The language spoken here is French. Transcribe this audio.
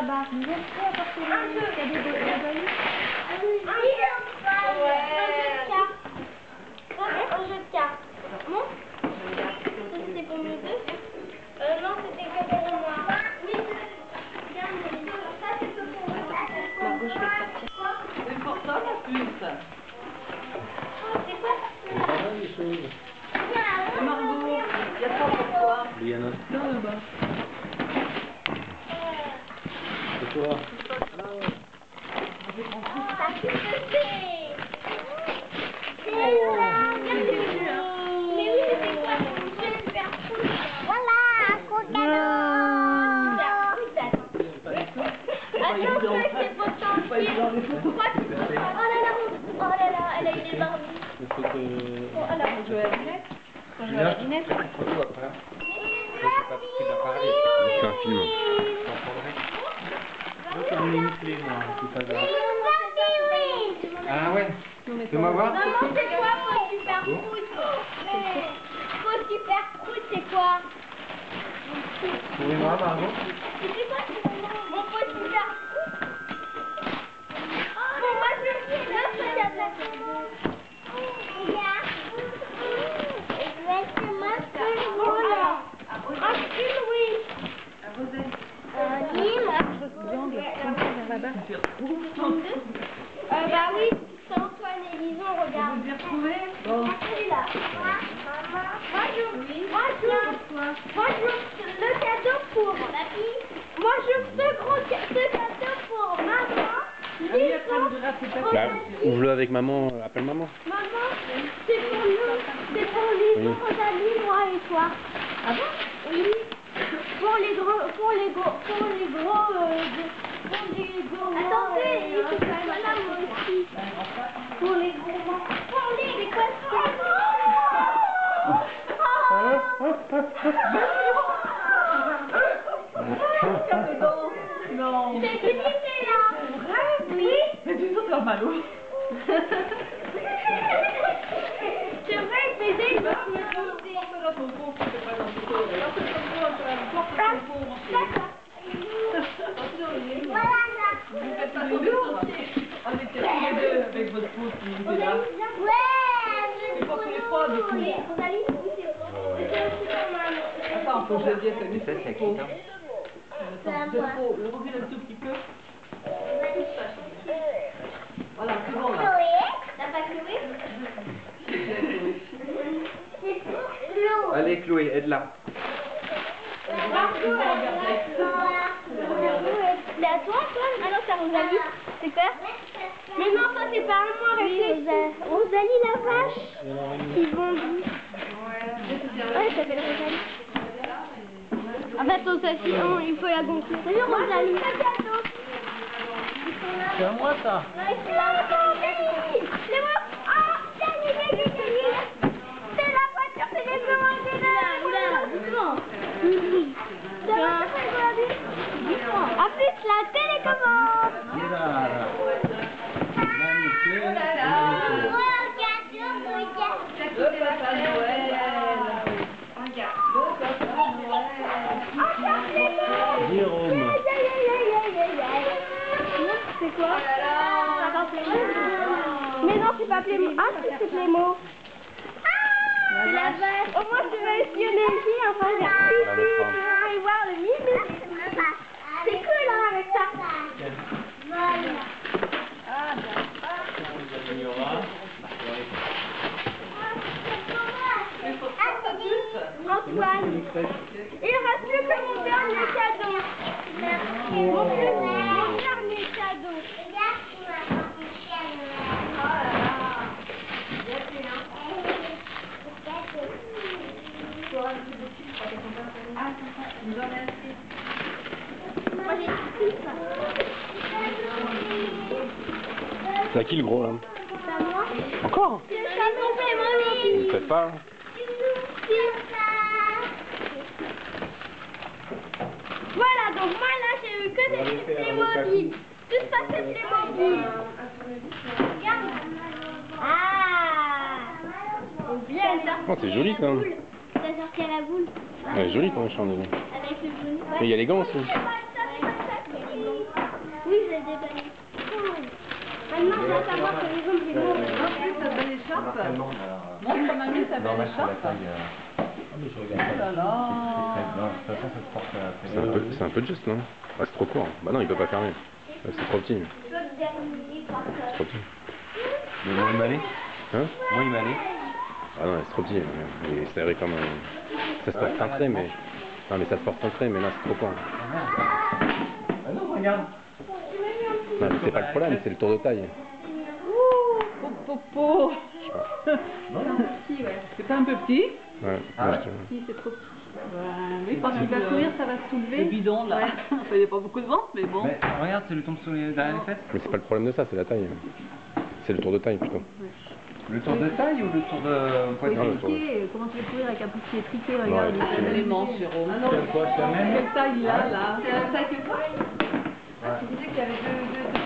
là-bas. Vous êtes prêts à porter les cadeaux de Un jeu de cartes. Bon Ça, c'était pour nous deux Euh, non, c'était que pour moi. Oui, regarde, ça, c'est que pour moi. Margot, je vais te sortir. C'est pour ça la puce. C'est quoi Margot, il y a quoi pour toi. Ça. C'est quoi. Pas les. Quoi, a. Il faut que... Oh, alors, on joue à la lunette. On joue à la lunette. photo après. pas pris d'appareil. C'est un film. Je vais une clé, moi, grave. Ah ouais Fais-moi voir. Maman, c'est quoi Faux super foot Faux super foot, c'est quoi Trouvez-moi, Margot. C'est quoi Mon faux super foot Bon, moi, je suis là, c'est la Exactement ce que je voulais. Un style, oui. Un livre. Triangle, comme ça, vers là-bas. Euh, bah oui, c'est Antoine et Lison, regarde. Vous y retrouvez Bon. Celui-là. Bonjour. Bonjour. Bonjour. Le cadeau pour Moi, je ce gros ce cadeau pour maman. Bah, ouvre-le avec maman. Appelle maman. Maman, c'est pour nous. C'est pour Lison, Oui. Rosalie, moi et toi. Ah bon Oui. Pour les gros, pour les gros, pour les gros, euh, Attendez, il faut aussi. Pour les gros. Pour les Non. C'est qui c'est là Oui. Mais tu sens faire mal au. C'est vrai, c'est pas dans le popo. Alors c'est comme ça, tu vas me porter la popo, mon chéri. Attention, il est Voilà là. Vous faites pas tomber ça. On était tous les deux avec était là. Ouais, pas les trois. Attends, faut que je c'est Ça, c'est. Attends. Le recule un petit peu. Voilà, c'est bon là. Chloé T'as pas Chloé. Allez, Chloé, aide-la. Margot, C'est à toi, toi Ah non, à Rosalie. C'est quoi Mais non, ça c'est pas à moi, arrêtez. Rosalie la vache. Ils vont Ouais, ça s'appelle Rosalie. En fait, on s'assied, il faut la gonfler. Salut Rosalie. C'est à moi, ça. C'est Rosalie. C'est moi. Ah, gagné, gagné, gagné. C'est la voiture, c'est les commandes. Oula, doucement. C'est la voiture, c'est En plus, la télécommande. Voilà. Magnifique. Magnifique. Le papa Noël. Regarde. Le papa Noël. Jérôme. C'est quoi? Mais non, c'est pas Playmo. Ah, si, c'est Playmo. Ah C'est la vache. Au moins, tu vas espionner ici. Enfin, regarde. Voir le mime. C'est cool, hein, avec ça. Il y aura. Il faut prendre ta puce. Antoine. Il reste plus que mon dernier cadeau. Mon, plus, mon dernier cadeau. Là là. Nous en a assez. Moi, j'ai tout ça. C'est à qui le gros, là C'est à moi. Encore Playmobil. Peut-être pas. Voilà, donc moi là j'ai eu que des trucs Playmobil. Tout ça c'est Playmobil. Regarde. Ah C'est bien ça. Oh, c'est joli, quand même. T'as sorti à la boule Elle est jolie, ton chandelier. avec le jaune. Mais il y a les gants aussi. Ouais. le déballer. Maintenant, on va savoir que les hommes, c'est bon. Montre ta belle écharpe. Montre à mamie ta belle écharpe. Oh là là. C'est un, peu, c'est un peu juste, non? Ah, c'est trop court. Bah non, il peut pas fermer. C'est trop petit. C'est trop petit. Mais moi, il m'allait Hein? Moi, il m'allait Ah non, c'est trop petit. Il est serré comme un... Ça se porte cintré, mais... Non, mais ça se porte cintré, mais là, c'est trop court. Ah non, regarde Non, mais c'est pas le problème, c'est le tour de taille. Po, po, po. C'est pas un peu petit Ouais. Ah ouais. Si, c'est trop petit. Oui, Quand il va courir, ça va se Le soulever. bidon là. Enfin, il n'y a pas beaucoup de vent, mais bon. Mais regarde, ça lui tombe sur les, derrière les fesses. Mais c'est pas le problème de ça, c'est la taille. C'est le tour de taille plutôt. Le tour de taille ou le tour de Faut poitrine Non, le tour de- expliquer comment tu veux courir avec un petit pied triqué, Ouais, regarde. c'est il est Les manches, Jérôme. Ah non, C'est quoi, c'est la même Quelle taille il a là c'est la taille que Ah, tu disais qu'il y avait deux, deux,